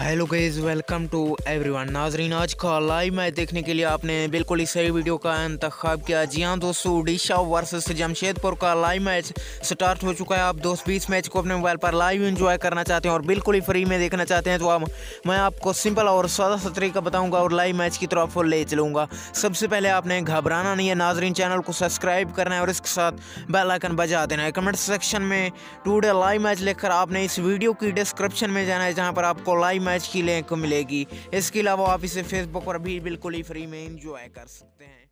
Hello guys welcome to everyone नाजरीन आज का लाइव मैच देखने के लिए आपने बिल्कुल ही सही वीडियो का इंतखब किया। जी हाँ दोस्तों, उड़ीसा वर्सेस जमशेदपुर का लाइव मैच स्टार्ट हो चुका है। आप दोस्त बीस मैच को अपने मोबाइल पर लाइव एंजॉय करना चाहते हैं और बिल्कुल ही फ्री में देखना चाहते हैं तो आप मैं आपको सिंपल और सादा सा तरीका बताऊँगा और लाइव मैच की तरफ़ ले चलूँगा। सबसे पहले आपने घबराना नहीं है। नाजरीन चैनल को सब्सक्राइब करना है और इसके साथ बेलाइकन बजा देना है। कमेंट सेक्शन में टूडे लाइव मैच लिखकर आपने इस वीडियो की डिस्क्रिप्शन में जाना है, जहाँ पर आपको लाइव मैच की को मिलेगी। इसके अलावा आप इसे फेसबुक पर भी बिल्कुल ही फ्री में इंजॉय कर सकते हैं।